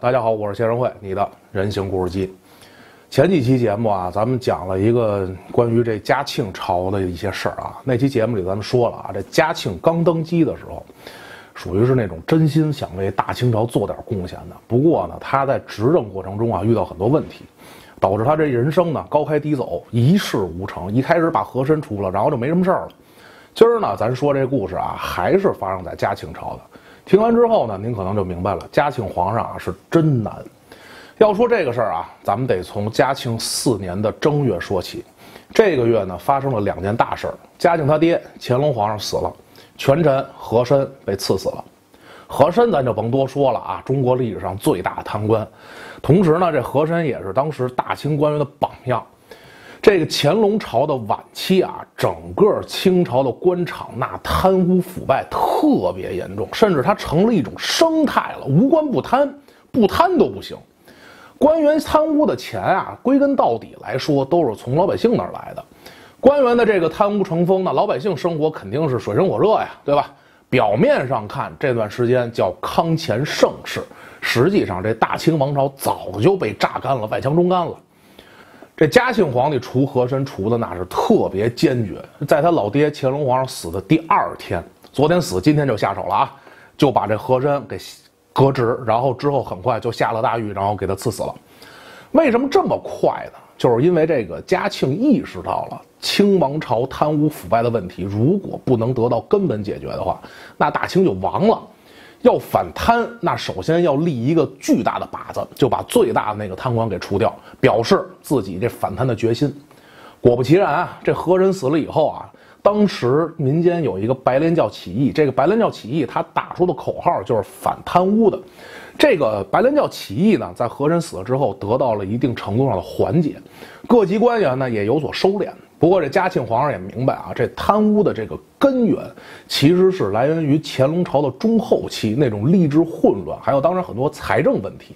大家好，我是谢仁慧，你的人形故事机。前几期节目啊，咱们讲了一个关于这嘉庆朝的一些事儿啊。那期节目里咱们说了啊，这嘉庆刚登基的时候，属于是那种真心想为大清朝做点贡献的。不过呢，他在执政过程中啊，遇到很多问题，导致他这人生呢高开低走，一事无成。一开始把和珅除了，然后就没什么事儿了。今儿呢，咱说这故事啊，还是发生在嘉庆朝的。听完之后呢，您可能就明白了，嘉庆皇上啊是真难。要说这个事儿啊，咱们得从嘉庆四年的正月说起。这个月呢，发生了两件大事儿：嘉庆他爹乾隆皇上死了，权臣和珅被赐死了。和珅咱就甭多说了啊，中国历史上最大贪官。同时呢，这和珅也是当时大清官员的榜样。这个乾隆朝的晚期啊，整个清朝的官场那贪污腐败特别严重，甚至它成了一种生态了。无官不贪，不贪都不行。官员贪污的钱啊，归根到底来说都是从老百姓那儿来的。官员的这个贪污成风，那老百姓生活肯定是水深火热呀，对吧？表面上看这段时间叫康乾盛世，实际上这大清王朝早就被榨干了，外强中干了。这嘉庆皇帝除和珅除的那是特别坚决，在他老爹乾隆皇上死的第二天，昨天死，今天就下手了啊，就把这和珅给革职，然后之后很快就下了大狱，然后给他赐死了。为什么这么快呢？就是因为这个嘉庆意识到了清王朝贪污腐败的问题，如果不能得到根本解决的话，那大清就亡了。要反贪，那首先要立一个巨大的靶子，就把最大的那个贪官给除掉，表示自己这反贪的决心。果不其然啊，这和珅死了以后啊，当时民间有一个白莲教起义，这个白莲教起义他打出的口号就是反贪污的。这个白莲教起义呢，在和珅死了之后，得到了一定程度上的缓解，各级官员呢也有所收敛。不过这嘉庆皇上也明白啊，这贪污的这个根源其实是来源于乾隆朝的中后期那种吏治混乱，还有当时很多财政问题。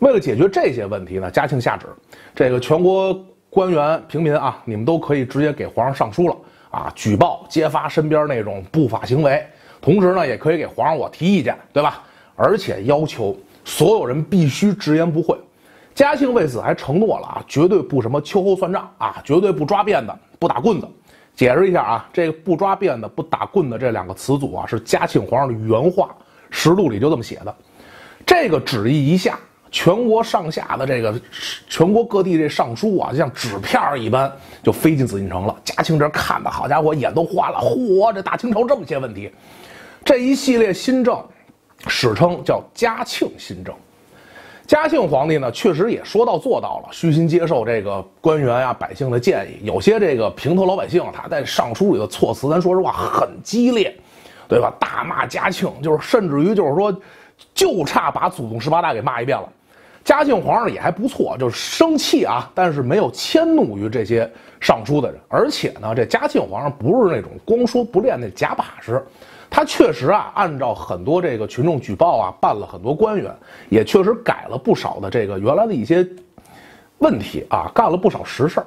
为了解决这些问题呢，嘉庆下旨，这个全国官员平民啊，你们都可以直接给皇上上书了啊，举报揭发身边那种不法行为，同时呢，也可以给皇上我提意见，对吧？而且要求所有人必须直言不讳。嘉庆为此还承诺了啊，绝对不什么秋后算账啊，绝对不抓辫子，不打棍子。解释一下啊，这个不抓辫子、不打棍子这两个词组啊，是嘉庆皇上的原话，实录里就这么写的。这个旨意一下，全国上下的这个全国各地这尚书啊，就像纸片一般就飞进紫禁城了。嘉庆这看的好家伙，眼都花了，嚯，这大清朝这么些问题，这一系列新政，史称叫嘉庆新政。嘉庆皇帝呢，确实也说到做到了，虚心接受这个官员啊、百姓的建议。有些这个平头老百姓，他在上书里的措辞，咱说实话很激烈，对吧？大骂嘉庆，就是甚至于就是说，就差把祖宗十八代给骂一遍了。嘉庆皇上也还不错，就是生气啊，但是没有迁怒于这些上书的人。而且呢，这嘉庆皇上不是那种光说不练那假把式。他确实啊，按照很多这个群众举报啊，办了很多官员，也确实改了不少的这个原来的一些问题啊，干了不少实事儿。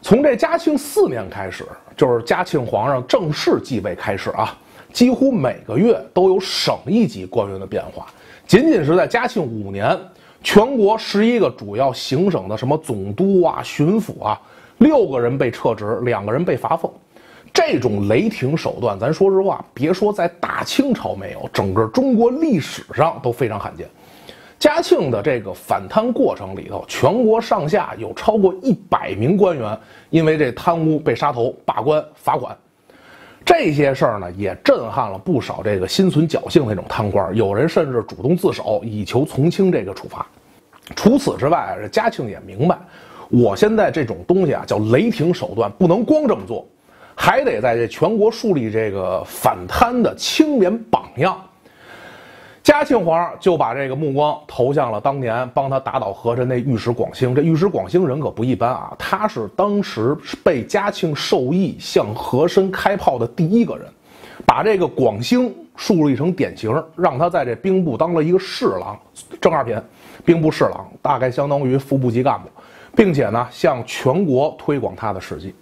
从这嘉庆四年开始，就是嘉庆皇上正式继位开始啊，几乎每个月都有省一级官员的变化。仅仅是在嘉庆五年，全国十一个主要行省的什么总督啊、巡抚啊，六个人被撤职，两个人被罚俸。这种雷霆手段，咱说实话，别说在大清朝没有，整个中国历史上都非常罕见。嘉庆的这个反贪过程里头，全国上下有超过一百名官员因为这贪污被杀头、罢官、罚款。这些事儿呢，也震撼了不少这个心存侥幸那种贪官，有人甚至主动自首，以求从轻这个处罚。除此之外，这嘉庆也明白，我现在这种东西啊，叫雷霆手段，不能光这么做。还得在这全国树立这个反贪的清廉榜样。嘉庆皇上就把这个目光投向了当年帮他打倒和珅那御史广兴。这御史广兴人可不一般啊，他是当时被嘉庆授意向和珅开炮的第一个人，把这个广兴树立成典型，让他在这兵部当了一个侍郎，正二品，兵部侍郎，大概相当于副部级干部，并且呢向全国推广他的事迹。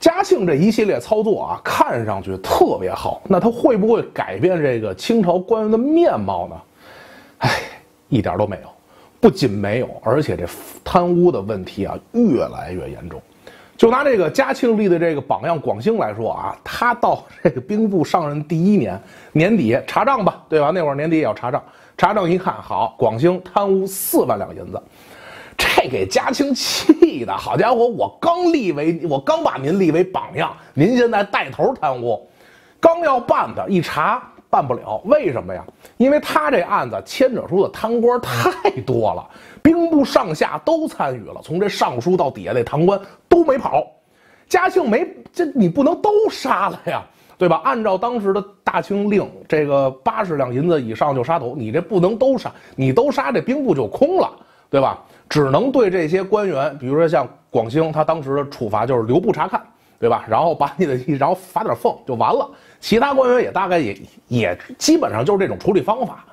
嘉庆这一系列操作啊，看上去特别好，那他会不会改变这个清朝官员的面貌呢？哎，一点都没有。不仅没有，而且这贪污的问题啊越来越严重。就拿这个嘉庆立的这个榜样广兴来说啊，他到这个兵部上任第一年年底查账吧，对吧？那会儿年底也要查账，查账一看，好，广兴贪污四万两银子，这给嘉庆气的，好家伙，我刚立为，我刚把您立为榜样，您现在带头贪污，刚要办的，一查办不了，为什么呀？因为他这案子牵扯出的贪官太多了。兵部上下都参与了，从这尚书到底下那堂官都没跑，嘉庆没这你不能都杀了呀，对吧？按照当时的大清令，这个八十两银子以上就杀头，你这不能都杀，你都杀这兵部就空了，对吧？只能对这些官员，比如说像广兴，他当时的处罚就是留步查看，对吧？然后把你的，然后罚点俸就完了。其他官员也大概也也基本上就是这种处理方法。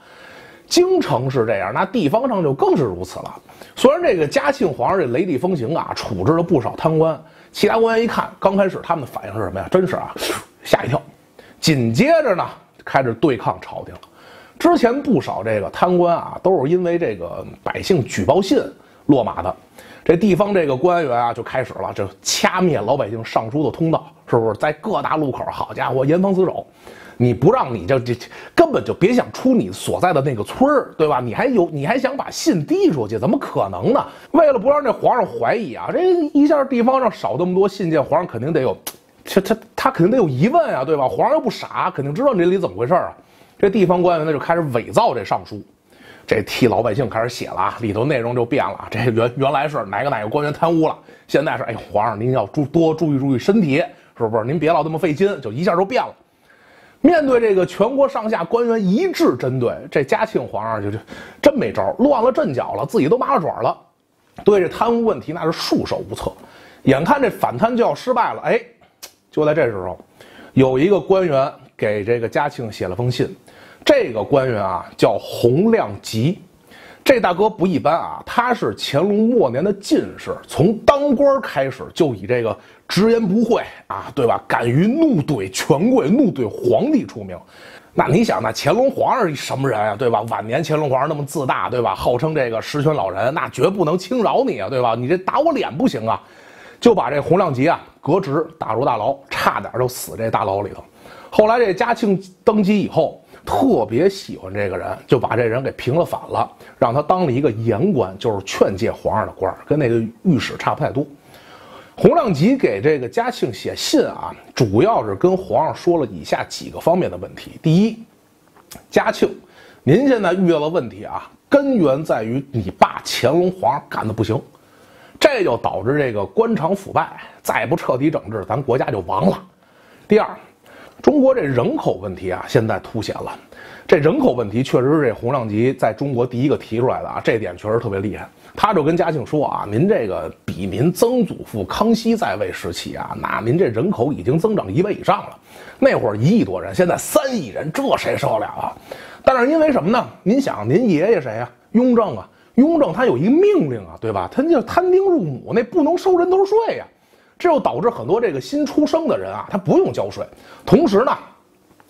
京城是这样，那地方上就更是如此了。虽然这个嘉庆皇上这雷厉风行啊，处置了不少贪官，其他官员一看，刚开始他们的反应是什么呀？真是啊，吓一跳。紧接着呢，开始对抗朝廷。之前不少这个贪官啊，都是因为这个百姓举报信落马的。这地方这个官员啊，就开始了，就掐灭老百姓上书的通道，是不是？在各大路口，好家伙，严防死守。你不让你就这根本就别想出你所在的那个村儿，对吧？你还有你还想把信递出去，怎么可能呢？为了不让这皇上怀疑啊，这一下地方上少那么多信件，皇上肯定得有，他他他肯定得有疑问啊，对吧？皇上又不傻，肯定知道这里怎么回事啊。这地方官员呢就开始伪造这上书，这替老百姓开始写了啊，里头内容就变了。这原原来是哪个哪个官员贪污了，现在是哎，皇上您要注多注意注意身体，是不是？您别老这么费心，就一下就变了。面对这个全国上下官员一致针对，这嘉庆皇上就就真没招，乱了阵脚了，自己都麻了爪了，对这贪污问题那是束手无策。眼看这反贪就要失败了，哎，就在这时候，有一个官员给这个嘉庆写了封信，这个官员啊叫洪亮吉。这大哥不一般啊，他是乾隆末年的进士，从当官开始就以这个直言不讳啊，对吧？敢于怒怼权贵、怒怼皇帝出名。那你想，那乾隆皇上是什么人啊？对吧？晚年乾隆皇上那么自大，对吧？号称这个十全老人，那绝不能轻饶你啊，对吧？你这打我脸不行啊，就把这洪亮吉啊革职，打入大牢，差点就死这大牢里头。后来这嘉庆登基以后。特别喜欢这个人，就把这人给平了反了，让他当了一个言官，就是劝诫皇上的官跟那个御史差不太多。洪亮吉给这个嘉庆写信啊，主要是跟皇上说了以下几个方面的问题：第一，嘉庆，您现在遇到的问题啊，根源在于你爸乾隆皇上干的不行，这就导致这个官场腐败，再不彻底整治，咱国家就亡了。第二。中国这人口问题啊，现在凸显了。这人口问题确实是这洪亮吉在中国第一个提出来的啊，这点确实特别厉害。他就跟嘉庆说啊：“您这个比您曾祖父康熙在位时期啊，那您这人口已经增长一倍以上了。那会儿一亿多人，现在三亿人，这谁受得了啊？但是因为什么呢？您想，您爷爷谁呀？雍正啊，雍正他有一个命令啊，对吧？他叫摊丁入亩，那不能收人头税呀。”这又导致很多这个新出生的人啊，他不用交税。同时呢，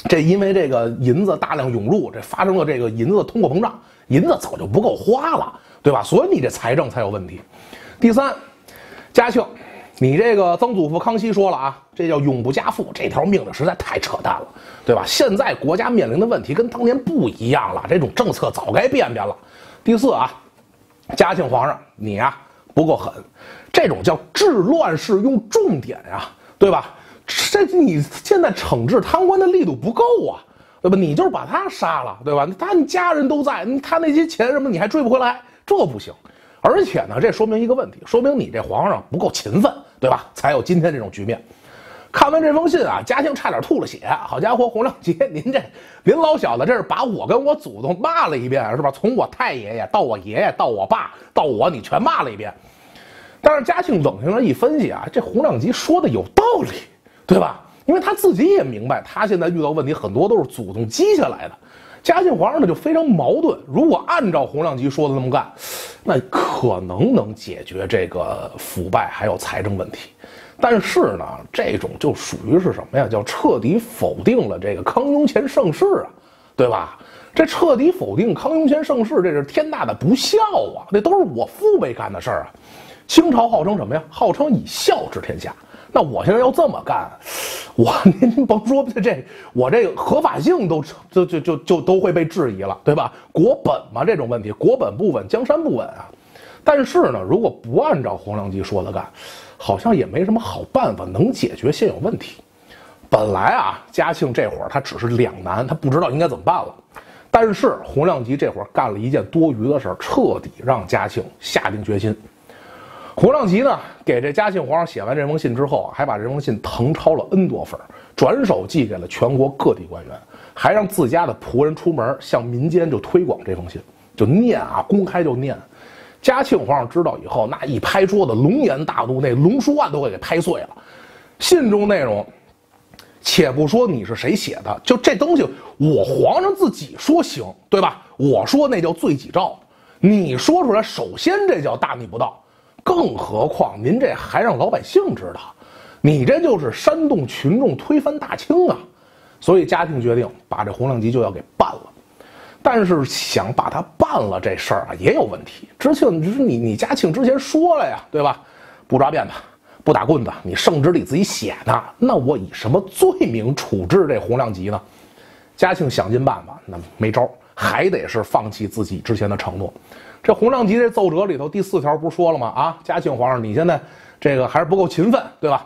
这因为这个银子大量涌入，这发生了这个银子通货膨胀，银子早就不够花了，对吧？所以你这财政才有问题。第三，嘉庆，你这个曾祖父康熙说了啊，这叫永不加赋，这条命令实在太扯淡了，对吧？现在国家面临的问题跟当年不一样了，这种政策早该变变了。第四啊，嘉庆皇上，你呀不够狠。这种叫治乱世用重典呀，对吧？这你现在惩治贪官的力度不够啊，对吧？你就是把他杀了，对吧？他家人都在，他那些钱什么你还追不回来，这不行。而且呢，这说明一个问题，说明你这皇上不够勤奋，对吧？才有今天这种局面。看完这封信啊，嘉庆差点吐了血。好家伙，洪亮吉，您这您老小子这是把我跟我祖宗骂了一遍，是吧？从我太爷爷到我爷爷到我爸到我，你全骂了一遍。但是嘉庆冷静了一分析啊，这洪亮吉说的有道理，对吧？因为他自己也明白，他现在遇到问题很多都是祖宗积下来的。嘉庆皇上呢就非常矛盾，如果按照洪亮吉说的那么干，那可能能解决这个腐败还有财政问题。但是呢，这种就属于是什么呀？叫彻底否定了这个康雍乾盛世啊，对吧？这彻底否定康雍乾盛世，这是天大的不孝啊！那都是我父辈干的事儿啊！清朝号称什么呀？号称以孝治天下。那我现在要这么干，我您甭说这，我这个合法性都就就就就都会被质疑了，对吧？国本嘛，这种问题，国本不稳，江山不稳啊。但是呢，如果不按照洪亮吉说的干，好像也没什么好办法能解决现有问题。本来啊，嘉庆这会儿他只是两难，他不知道应该怎么办了。但是洪亮吉这会儿干了一件多余的事儿，彻底让嘉庆下定决心。洪亮吉呢，给这嘉庆皇上写完这封信之后，还把这封信誊抄了 N 多份，转手寄给了全国各地官员，还让自家的仆人出门向民间就推广这封信，就念啊，公开就念。嘉庆皇上知道以后，那一拍桌子，龙颜大怒，那龙书案都会给拍碎了。信中内容。且不说你是谁写的，就这东西，我皇上自己说行，对吧？我说那叫罪己诏，你说出来，首先这叫大逆不道，更何况您这还让老百姓知道，你这就是煽动群众推翻大清啊！所以嘉庆决定把这洪亮吉就要给办了，但是想把他办了这事儿啊也有问题。知庆，你你你嘉庆之前说了呀，对吧？不抓辫子。不打棍子，你圣旨里自己写的，那我以什么罪名处置这洪亮吉呢？嘉庆想尽办法，那没招，还得是放弃自己之前的承诺。这洪亮吉这奏折里头第四条不是说了吗？啊，嘉庆皇上，你现在这个还是不够勤奋，对吧？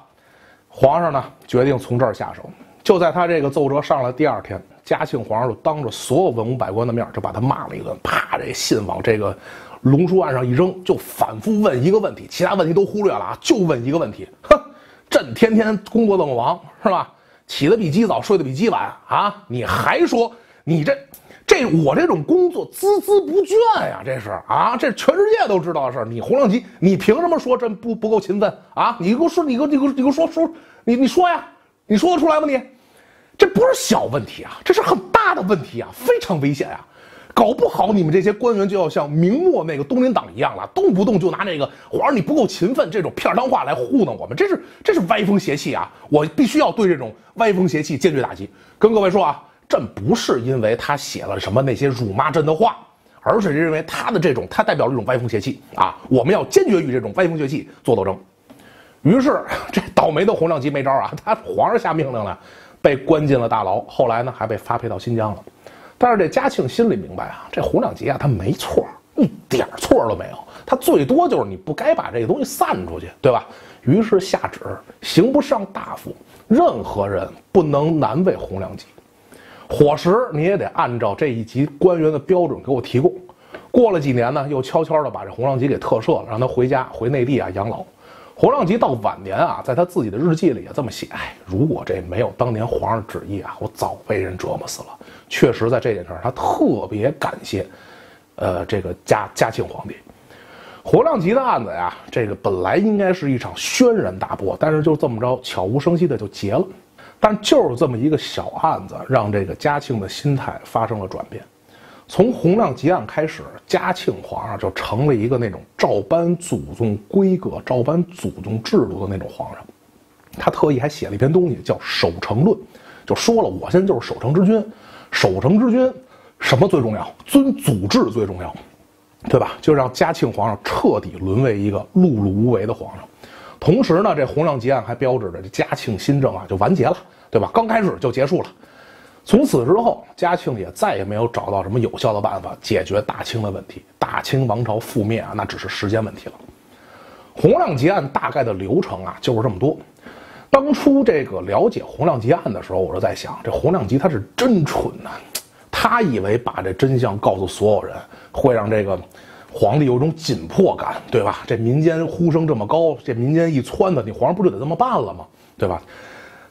皇上呢，决定从这儿下手。就在他这个奏折上来第二天，嘉庆皇上就当着所有文武百官的面就把他骂了一顿，啪，这信往这个。龙书案上一扔，就反复问一个问题，其他问题都忽略了啊，就问一个问题。哼，朕天天工作这么忙，是吧？起得比鸡早，睡得比鸡晚啊！你还说你这这我这种工作孜孜不倦呀？这是啊，这全世界都知道的事儿。你洪亮吉，你凭什么说朕不不够勤奋啊？你给我说，你给我你给我你给我说说，你你说呀？你说得出来吗？你这不是小问题啊，这是很大的问题啊，非常危险啊！搞不好你们这些官员就要像明末那个东林党一样了，动不动就拿那个皇上你不够勤奋这种片儿汤话来糊弄我们，这是这是歪风邪气啊！我必须要对这种歪风邪气坚决打击。跟各位说啊，朕不是因为他写了什么那些辱骂朕的话，而是认为他的这种他代表了一种歪风邪气啊！我们要坚决与这种歪风邪气做斗争。于是这倒霉的洪亮吉没招啊，他皇上下命令了，被关进了大牢，后来呢还被发配到新疆了。但是这嘉庆心里明白啊，这洪亮吉啊，他没错，一点错都没有。他最多就是你不该把这个东西散出去，对吧？于是下旨，刑不上大夫，任何人不能难为洪亮吉。伙食你也得按照这一级官员的标准给我提供。过了几年呢，又悄悄的把这洪亮吉给特赦了，让他回家回内地啊养老。胡亮吉到晚年啊，在他自己的日记里也这么写：哎，如果这没有当年皇上旨意啊，我早被人折磨死了。确实，在这件事上，他特别感谢，呃，这个嘉嘉庆皇帝。胡亮吉的案子呀，这个本来应该是一场轩然大波，但是就这么着，悄无声息的就结了。但就是这么一个小案子，让这个嘉庆的心态发生了转变。从洪亮吉案开始，嘉庆皇上就成了一个那种照搬祖宗规格、照搬祖宗制度的那种皇上。他特意还写了一篇东西，叫《守成论》，就说了，我现在就是守成之君。守成之君，什么最重要？尊祖制最重要，对吧？就让嘉庆皇上彻底沦为一个碌碌无为的皇上。同时呢，这洪亮吉案还标志着这嘉庆新政啊就完结了，对吧？刚开始就结束了。从此之后，嘉庆也再也没有找到什么有效的办法解决大清的问题。大清王朝覆灭啊，那只是时间问题了。洪亮吉案大概的流程啊，就是这么多。当初这个了解洪亮吉案的时候，我就在想，这洪亮吉他是真蠢呐，他以为把这真相告诉所有人，会让这个皇帝有种紧迫感，对吧？这民间呼声这么高，这民间一撺掇，你皇上不就得这么办了吗？对吧？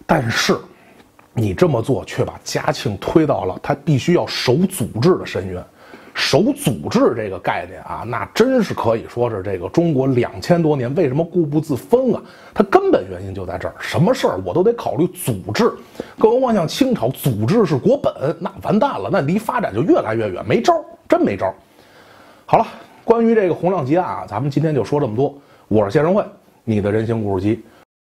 但是，你这么做却把嘉庆推到了他必须要守祖制的深渊。守祖制这个概念啊，那真是可以说是这个中国两千多年为什么固步自封啊？它根本原因就在这儿，什么事儿我都得考虑祖制，更何况像清朝，祖制是国本，那完蛋了，那离发展就越来越远，没招，真没招。好了，关于这个洪亮吉案啊，咱们今天就说这么多。我是谢仁慧，你的人形故事机。